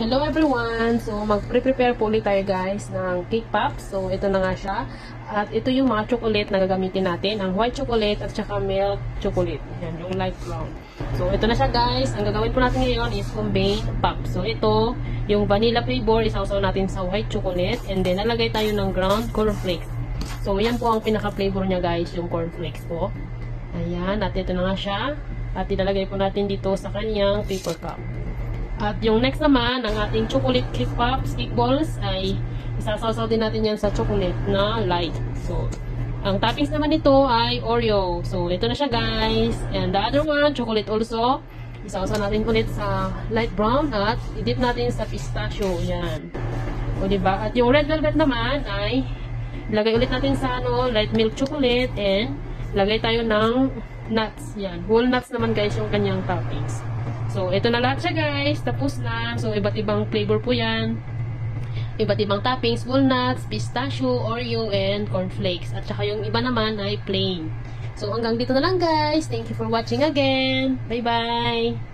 Hello everyone! So, mag-prepare po ulit tayo guys ng cake pops. So, ito na nga siya. At ito yung mga chocolate na gagamitin natin. Ang white chocolate at saka milk chocolate. Yan, yung light brown. So, ito na siya guys. Ang gagawin po natin ngayon is combine pop. So, ito, yung vanilla flavor, isawsaw natin sa white chocolate. And then, lalagay tayo ng ground cornflakes. So, yan po ang pinaka-flavor niya guys, yung cornflakes po. Ayan, at ito na nga siya. At ilalagay po natin dito sa kanyang paper cup. At yung next naman, ang ating chocolate cake pops, cake balls, ay isasawsaw din natin yan sa chocolate na light. So, ang toppings naman nito ay Oreo. So, ito na siya guys. And the other one, chocolate also. Isawsaw natin ulit sa light brown at i-dip natin sa pistachio. Yan. O, diba? At yung red velvet naman ay lagay ulit natin sa ano, light milk chocolate and lagay tayo ng nuts. Yan. Walnuts naman guys yung kanyang toppings. So, ito na lahat siya guys. Tapos na. So, iba't ibang flavor po yan. Iba't ibang toppings, walnuts, pistachio, Oreo, and cornflakes. At saka yung iba naman ay plain. So, hanggang dito na lang guys. Thank you for watching again. Bye-bye!